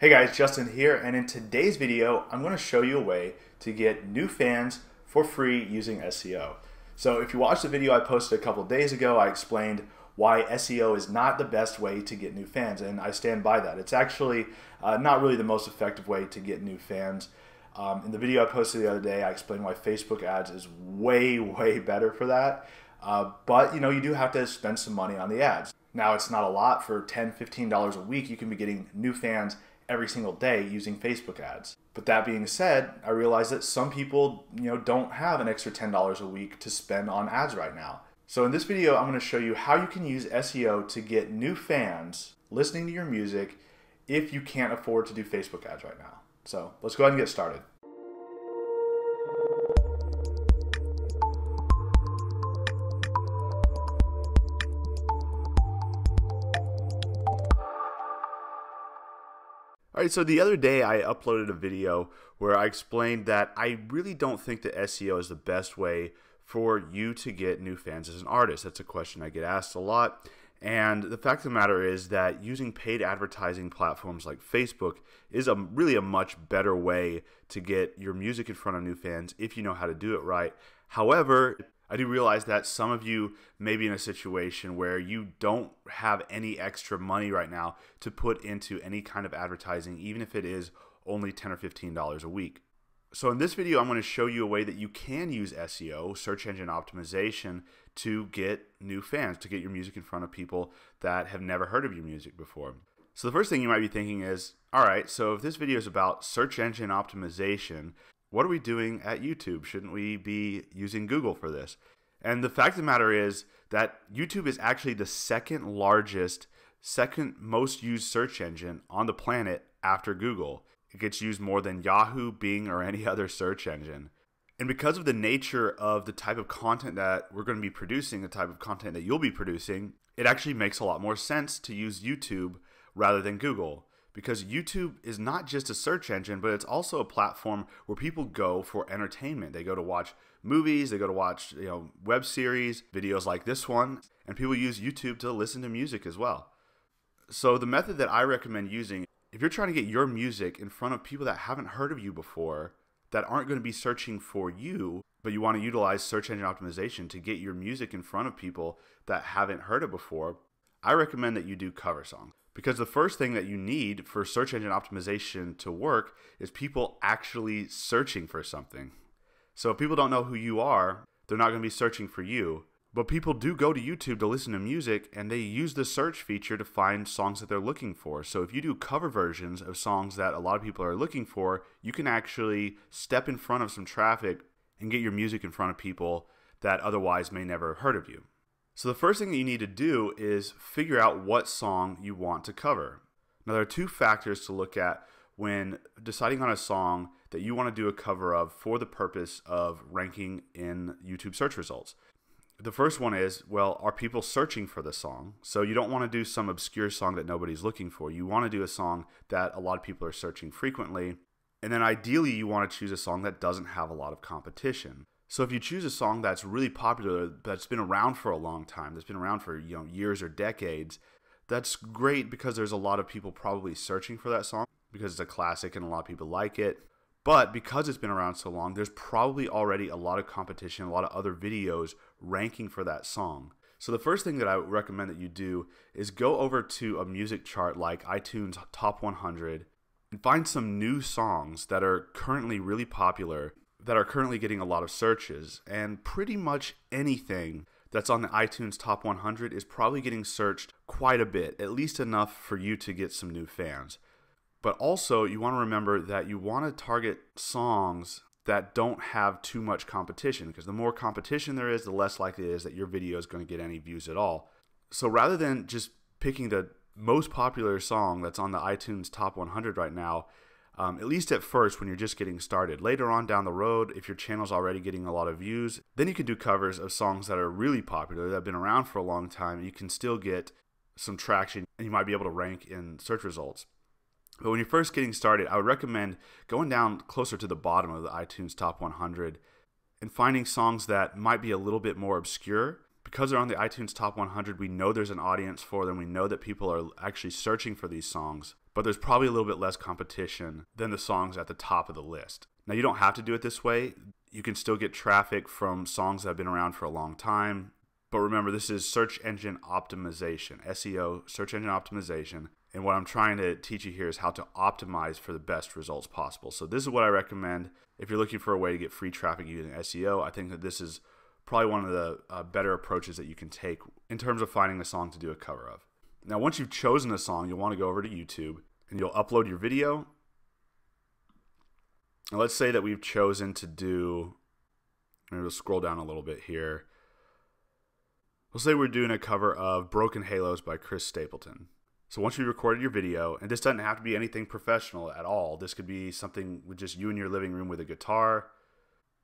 Hey guys, Justin here, and in today's video, I'm going to show you a way to get new fans for free using SEO. So if you watched the video I posted a couple days ago, I explained why SEO is not the best way to get new fans, and I stand by that. It's actually uh, not really the most effective way to get new fans. Um, in the video I posted the other day, I explained why Facebook ads is way, way better for that. Uh, but you know, you do have to spend some money on the ads. Now, it's not a lot for $10, $15 a week. You can be getting new fans every single day using Facebook ads. But that being said, I realize that some people, you know, don't have an extra $10 a week to spend on ads right now. So in this video, I'm going to show you how you can use SEO to get new fans listening to your music if you can't afford to do Facebook ads right now. So let's go ahead and get started. All right, so the other day I uploaded a video where I explained that I really don't think that SEO is the best way for you to get new fans as an artist. That's a question I get asked a lot. And the fact of the matter is that using paid advertising platforms like Facebook is a really a much better way to get your music in front of new fans if you know how to do it right. However, I do realize that some of you may be in a situation where you don't have any extra money right now to put into any kind of advertising, even if it is only 10 or $15 a week. So in this video, I'm going to show you a way that you can use SEO, search engine optimization, to get new fans, to get your music in front of people that have never heard of your music before. So the first thing you might be thinking is, all right, so if this video is about search engine optimization, what are we doing at YouTube? Shouldn't we be using Google for this? And the fact of the matter is that YouTube is actually the second largest, second most used search engine on the planet after Google. It gets used more than Yahoo, Bing, or any other search engine. And because of the nature of the type of content that we're going to be producing, the type of content that you'll be producing, it actually makes a lot more sense to use YouTube rather than Google because YouTube is not just a search engine, but it's also a platform where people go for entertainment. They go to watch movies, they go to watch, you know, web series, videos like this one, and people use YouTube to listen to music as well. So the method that I recommend using if you're trying to get your music in front of people that haven't heard of you before, that aren't going to be searching for you, but you want to utilize search engine optimization to get your music in front of people that haven't heard it before, I recommend that you do cover songs. Because the first thing that you need for search engine optimization to work is people actually searching for something. So if people don't know who you are, they're not going to be searching for you. But people do go to YouTube to listen to music and they use the search feature to find songs that they're looking for. So if you do cover versions of songs that a lot of people are looking for, you can actually step in front of some traffic and get your music in front of people that otherwise may never have heard of you. So the first thing that you need to do is figure out what song you want to cover. Now there are two factors to look at when deciding on a song that you want to do a cover of for the purpose of ranking in YouTube search results. The first one is, well, are people searching for the song? So you don't want to do some obscure song that nobody's looking for. You want to do a song that a lot of people are searching frequently. And then ideally you want to choose a song that doesn't have a lot of competition. So if you choose a song that's really popular, that's been around for a long time, that's been around for you know years or decades, that's great because there's a lot of people probably searching for that song because it's a classic and a lot of people like it. But because it's been around so long, there's probably already a lot of competition, a lot of other videos ranking for that song. So the first thing that I would recommend that you do is go over to a music chart like iTunes Top 100 and find some new songs that are currently really popular that are currently getting a lot of searches, and pretty much anything that's on the iTunes Top 100 is probably getting searched quite a bit, at least enough for you to get some new fans. But also, you want to remember that you want to target songs that don't have too much competition because the more competition there is, the less likely it is that your video is going to get any views at all. So rather than just picking the most popular song that's on the iTunes Top 100 right now, um, at least at first when you're just getting started. Later on down the road, if your channel's already getting a lot of views, then you can do covers of songs that are really popular, that have been around for a long time, and you can still get some traction and you might be able to rank in search results. But when you're first getting started, I would recommend going down closer to the bottom of the iTunes Top 100 and finding songs that might be a little bit more obscure. Because they're on the iTunes Top 100, we know there's an audience for them. We know that people are actually searching for these songs but there's probably a little bit less competition than the songs at the top of the list. Now, you don't have to do it this way. You can still get traffic from songs that have been around for a long time. But remember, this is search engine optimization, SEO, search engine optimization. And what I'm trying to teach you here is how to optimize for the best results possible. So, this is what I recommend if you're looking for a way to get free traffic using SEO. I think that this is probably one of the uh, better approaches that you can take in terms of finding a song to do a cover of. Now, once you've chosen a song, you'll want to go over to YouTube and you'll upload your video. And let's say that we've chosen to do, maybe we'll scroll down a little bit here. We'll say we're doing a cover of Broken Halos by Chris Stapleton. So once you recorded your video, and this doesn't have to be anything professional at all. This could be something with just you in your living room with a guitar.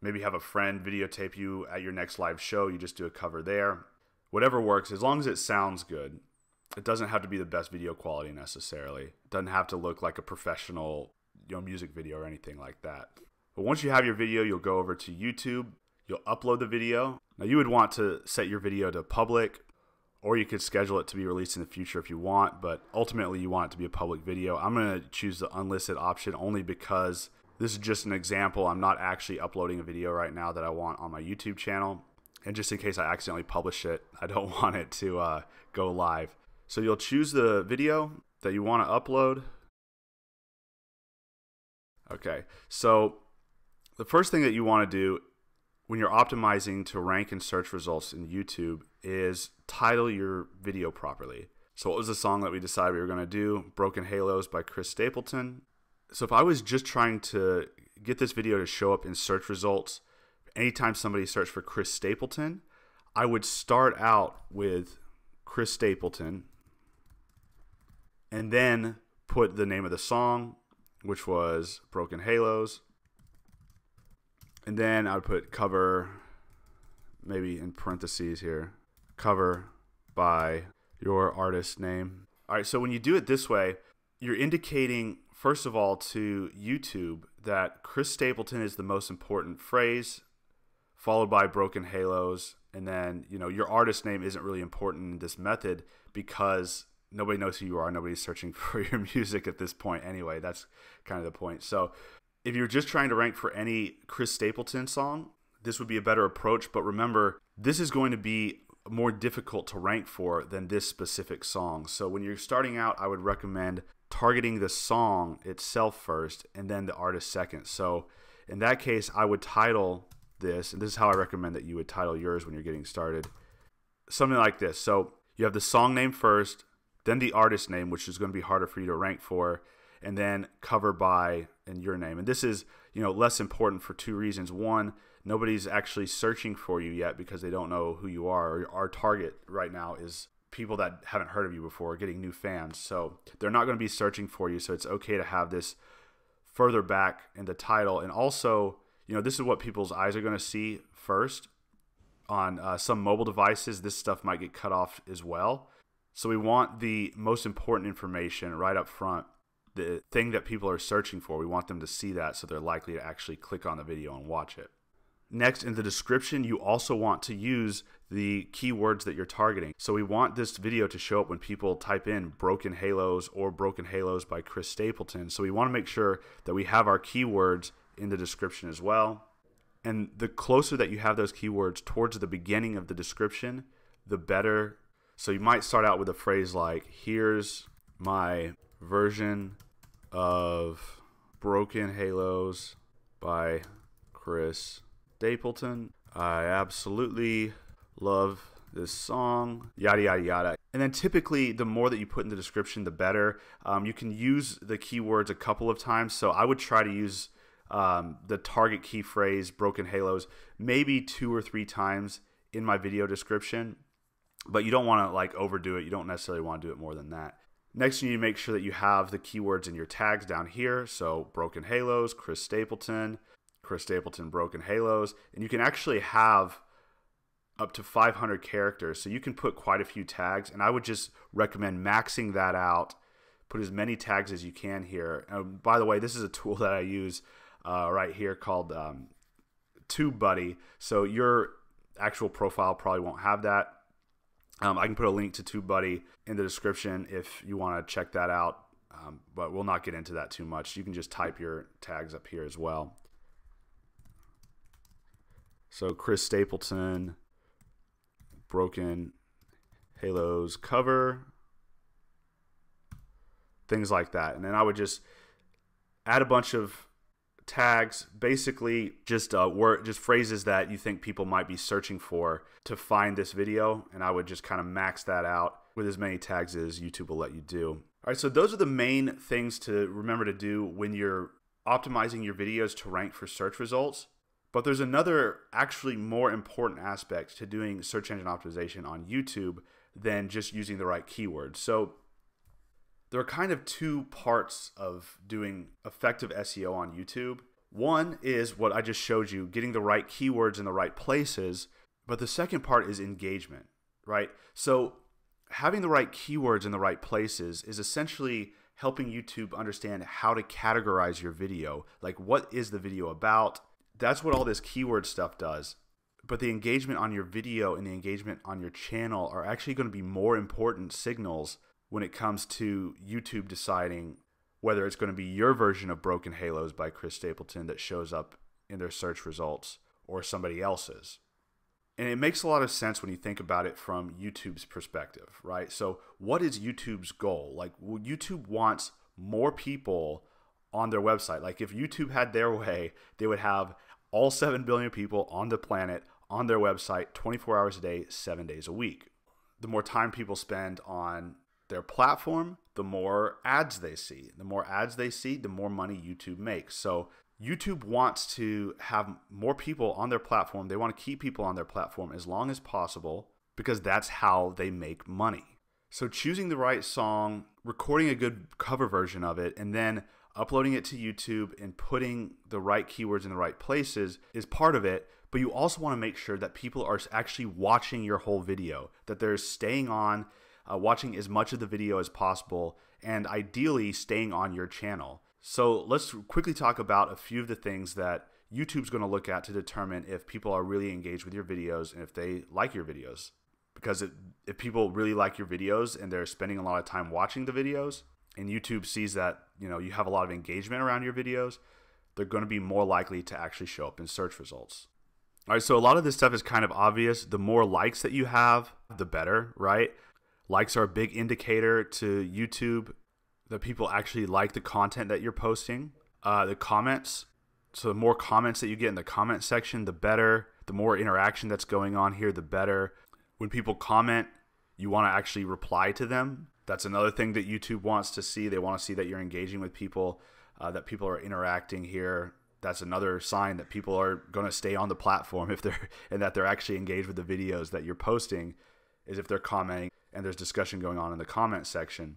Maybe have a friend videotape you at your next live show. You just do a cover there. Whatever works, as long as it sounds good. It doesn't have to be the best video quality necessarily. It doesn't have to look like a professional you know, music video or anything like that. But once you have your video, you'll go over to YouTube. You'll upload the video. Now you would want to set your video to public or you could schedule it to be released in the future if you want, but ultimately you want it to be a public video. I'm going to choose the unlisted option only because this is just an example. I'm not actually uploading a video right now that I want on my YouTube channel. And just in case I accidentally publish it, I don't want it to uh, go live. So you'll choose the video that you want to upload. Okay, so the first thing that you want to do when you're optimizing to rank and search results in YouTube is title your video properly. So, what was the song that we decided we were going to do? Broken Halos by Chris Stapleton. So, if I was just trying to get this video to show up in search results, anytime somebody searched for Chris Stapleton, I would start out with Chris Stapleton and then put the name of the song, which was Broken Halos. And then I would put cover, maybe in parentheses here, cover by your artist name. All right, so when you do it this way, you're indicating, first of all, to YouTube that Chris Stapleton is the most important phrase, followed by Broken Halos. And then, you know, your artist name isn't really important in this method because nobody knows who you are. Nobody's searching for your music at this point anyway. That's kind of the point. So if you're just trying to rank for any Chris Stapleton song, this would be a better approach. But remember, this is going to be more difficult to rank for than this specific song. So when you're starting out, I would recommend targeting the song itself first and then the artist second. So in that case, I would title this, and this is how I recommend that you would title yours when you're getting started. Something like this. So you have the song name first, then the artist name, which is going to be harder for you to rank for, and then cover by and your name. And this is, you know, less important for two reasons. One, nobody's actually searching for you yet because they don't know who you are. Our target right now is people that haven't heard of you before, getting new fans. So they're not going to be searching for you. So it's okay to have this further back in the title. And also, you know, this is what people's eyes are going to see first. On uh, some mobile devices, this stuff might get cut off as well. So we want the most important information right up front the thing that people are searching for. We want them to see that so they're likely to actually click on the video and watch it. Next, in the description, you also want to use the keywords that you're targeting. So we want this video to show up when people type in Broken Halos or Broken Halos by Chris Stapleton. So we want to make sure that we have our keywords in the description as well. And the closer that you have those keywords towards the beginning of the description, the better. So you might start out with a phrase like, here's my version of Broken Halos by Chris Stapleton. I absolutely love this song, yada, yada, yada. And then typically, the more that you put in the description, the better. Um, you can use the keywords a couple of times. So I would try to use um, the target key phrase, broken halos, maybe two or three times in my video description. But you don't want to like overdo it. You don't necessarily want to do it more than that. Next, you need to make sure that you have the keywords in your tags down here. So, Broken Halos, Chris Stapleton, Chris Stapleton, Broken Halos. And you can actually have up to 500 characters. So, you can put quite a few tags. And I would just recommend maxing that out. Put as many tags as you can here. And by the way, this is a tool that I use uh, right here called um, TubeBuddy. So, your actual profile probably won't have that um, I can put a link to TubeBuddy in the description if you want to check that out. Um, but we'll not get into that too much. You can just type your tags up here as well. So Chris Stapleton, broken Halos cover, things like that. And then I would just add a bunch of tags, basically just uh, word, just phrases that you think people might be searching for to find this video, and I would just kind of max that out with as many tags as YouTube will let you do. All right, so those are the main things to remember to do when you're optimizing your videos to rank for search results. But there's another actually more important aspect to doing search engine optimization on YouTube than just using the right keywords. So there are kind of two parts of doing effective SEO on YouTube. One is what I just showed you, getting the right keywords in the right places. But the second part is engagement, right? So having the right keywords in the right places is essentially helping YouTube understand how to categorize your video. Like, what is the video about? That's what all this keyword stuff does. But the engagement on your video and the engagement on your channel are actually going to be more important signals when it comes to YouTube deciding whether it's going to be your version of Broken Halos by Chris Stapleton that shows up in their search results or somebody else's. And it makes a lot of sense when you think about it from YouTube's perspective, right? So, what is YouTube's goal? Like, YouTube wants more people on their website. Like, if YouTube had their way, they would have all 7 billion people on the planet on their website 24 hours a day, seven days a week. The more time people spend on their platform, the more ads they see. The more ads they see, the more money YouTube makes. So YouTube wants to have more people on their platform. They want to keep people on their platform as long as possible because that's how they make money. So choosing the right song, recording a good cover version of it, and then uploading it to YouTube and putting the right keywords in the right places is part of it. But you also want to make sure that people are actually watching your whole video, that they're staying on, uh, watching as much of the video as possible, and ideally staying on your channel. So let's quickly talk about a few of the things that YouTube's going to look at to determine if people are really engaged with your videos and if they like your videos. Because it, if people really like your videos and they're spending a lot of time watching the videos, and YouTube sees that you know you have a lot of engagement around your videos, they're going to be more likely to actually show up in search results. All right, so a lot of this stuff is kind of obvious. The more likes that you have, the better, right? Likes are a big indicator to YouTube that people actually like the content that you're posting. Uh, the comments, so the more comments that you get in the comment section, the better. The more interaction that's going on here, the better. When people comment, you want to actually reply to them. That's another thing that YouTube wants to see. They want to see that you're engaging with people, uh, that people are interacting here. That's another sign that people are going to stay on the platform if they're and that they're actually engaged with the videos that you're posting, is if they're commenting and there's discussion going on in the comment section.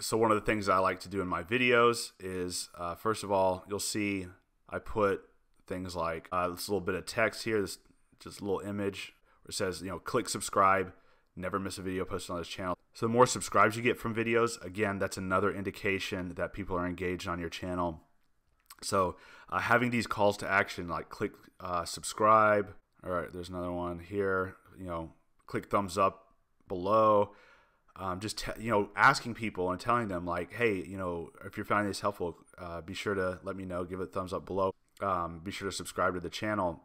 So one of the things I like to do in my videos is, uh, first of all, you'll see I put things like uh, this little bit of text here, this just little image where it says, you know, click subscribe, never miss a video posted on this channel. So the more subscribes you get from videos, again, that's another indication that people are engaged on your channel. So uh, having these calls to action, like click uh, subscribe. All right, there's another one here. You know, click thumbs up below. Um, just you know, asking people and telling them like, hey, you know, if you're finding this helpful, uh, be sure to let me know. Give it a thumbs up below. Um, be sure to subscribe to the channel.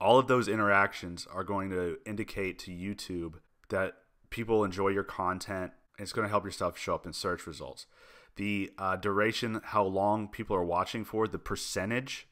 All of those interactions are going to indicate to YouTube that people enjoy your content. It's going to help your stuff show up in search results. The uh, duration, how long people are watching for, the percentage,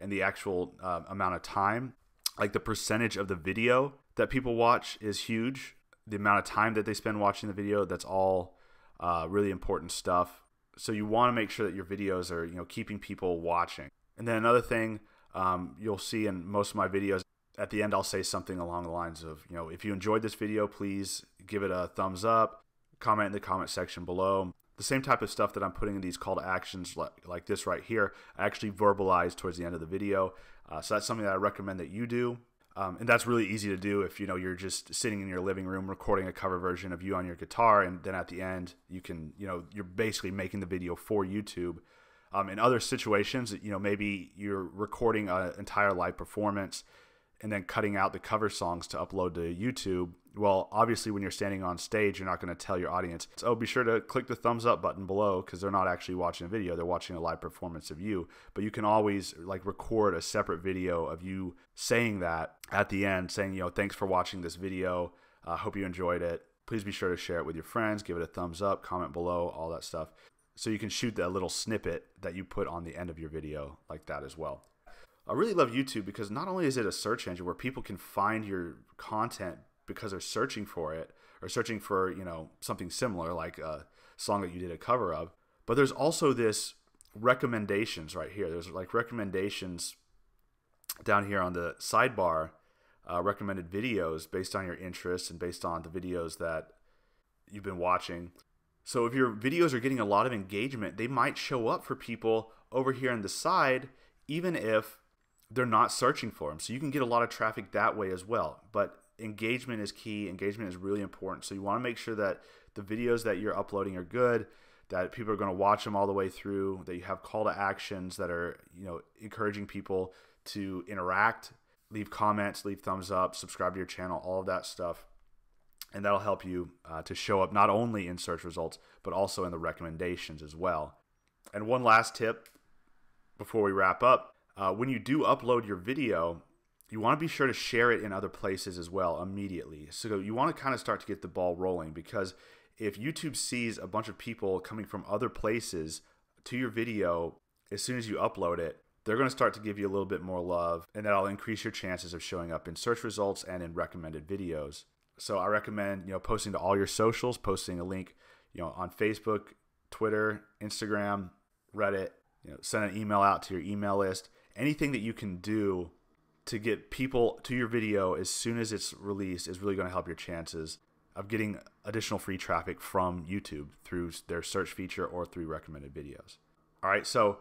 and the actual uh, amount of time, like the percentage of the video that people watch is huge. The amount of time that they spend watching the video, that's all uh, really important stuff. So you want to make sure that your videos are, you know, keeping people watching. And then another thing um, you'll see in most of my videos, at the end, I'll say something along the lines of, you know, if you enjoyed this video, please give it a thumbs up, comment in the comment section below. The same type of stuff that I'm putting in these call to actions like, like this right here, I actually verbalize towards the end of the video. Uh, so that's something that I recommend that you do. Um, and that's really easy to do if you know you're just sitting in your living room recording a cover version of you on your guitar, and then at the end you can you know you're basically making the video for YouTube. Um, in other situations, you know maybe you're recording an entire live performance and then cutting out the cover songs to upload to YouTube. Well, obviously, when you're standing on stage, you're not going to tell your audience, oh, be sure to click the thumbs up button below because they're not actually watching a video. They're watching a live performance of you. But you can always like record a separate video of you saying that at the end, saying, you know, thanks for watching this video. I uh, hope you enjoyed it. Please be sure to share it with your friends, give it a thumbs up, comment below, all that stuff. So you can shoot that little snippet that you put on the end of your video like that as well. I really love YouTube because not only is it a search engine where people can find your content because they're searching for it or searching for, you know, something similar like a song that you did a cover of, but there's also this recommendations right here. There's like recommendations down here on the sidebar, uh, recommended videos based on your interests and based on the videos that you've been watching. So if your videos are getting a lot of engagement, they might show up for people over here on the side, even if they're not searching for them. So you can get a lot of traffic that way as well. But engagement is key. Engagement is really important. So you want to make sure that the videos that you're uploading are good, that people are going to watch them all the way through, that you have call to actions that are, you know, encouraging people to interact, leave comments, leave thumbs up, subscribe to your channel, all of that stuff. And that'll help you uh, to show up not only in search results, but also in the recommendations as well. And one last tip before we wrap up uh, when you do upload your video, you want to be sure to share it in other places as well immediately. So you want to kind of start to get the ball rolling because if YouTube sees a bunch of people coming from other places to your video as soon as you upload it, they're going to start to give you a little bit more love and that'll increase your chances of showing up in search results and in recommended videos. So I recommend, you know, posting to all your socials, posting a link, you know, on Facebook, Twitter, Instagram, Reddit, you know, send an email out to your email list. Anything that you can do to get people to your video as soon as it's released is really going to help your chances of getting additional free traffic from YouTube through their search feature or through recommended videos. All right, so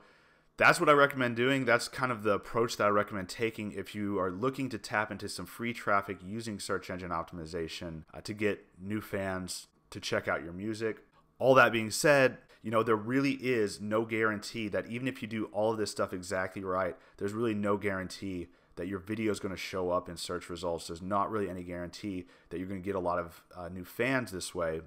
that's what I recommend doing. That's kind of the approach that I recommend taking if you are looking to tap into some free traffic using search engine optimization uh, to get new fans to check out your music. All that being said, you know, there really is no guarantee that even if you do all of this stuff exactly right, there's really no guarantee that your video is going to show up in search results. There's not really any guarantee that you're going to get a lot of uh, new fans this way.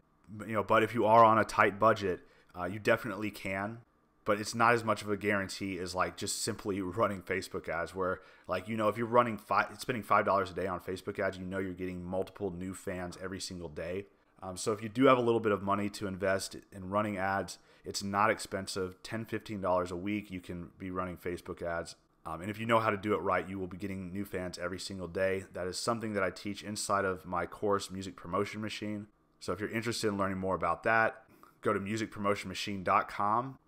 You know, but if you are on a tight budget, uh, you definitely can. But it's not as much of a guarantee as like just simply running Facebook ads. Where like you know, if you're running five, spending five dollars a day on Facebook ads, you know you're getting multiple new fans every single day. Um, so if you do have a little bit of money to invest in running ads, it's not expensive. $10, $15 a week, you can be running Facebook ads um, and if you know how to do it right, you will be getting new fans every single day. That is something that I teach inside of my course, Music Promotion Machine. So if you're interested in learning more about that, go to musicpromotionmachine.com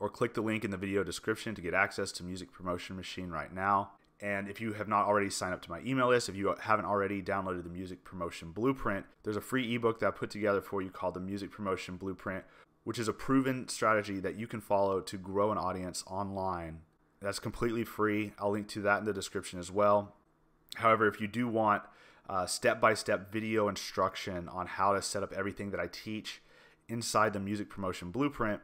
or click the link in the video description to get access to Music Promotion Machine right now. And if you have not already signed up to my email list, if you haven't already downloaded the Music Promotion Blueprint, there's a free ebook that I put together for you called the Music Promotion Blueprint, which is a proven strategy that you can follow to grow an audience online that's completely free. I'll link to that in the description as well. However, if you do want step by step video instruction on how to set up everything that I teach inside the music promotion blueprint,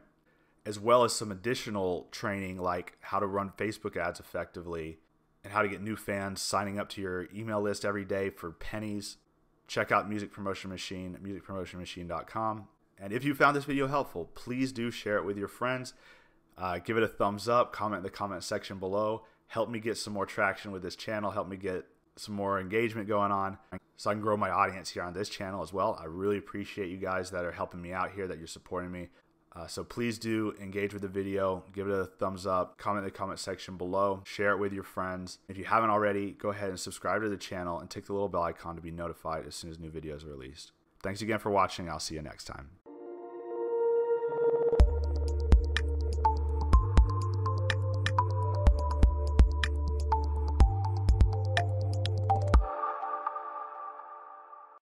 as well as some additional training like how to run Facebook ads effectively and how to get new fans signing up to your email list every day for pennies, check out Music Promotion Machine, musicpromotionmachine.com. And if you found this video helpful, please do share it with your friends. Uh, give it a thumbs up, comment in the comment section below. Help me get some more traction with this channel. Help me get some more engagement going on so I can grow my audience here on this channel as well. I really appreciate you guys that are helping me out here, that you're supporting me. Uh, so please do engage with the video, give it a thumbs up, comment in the comment section below, share it with your friends. If you haven't already, go ahead and subscribe to the channel and tick the little bell icon to be notified as soon as new videos are released. Thanks again for watching. I'll see you next time.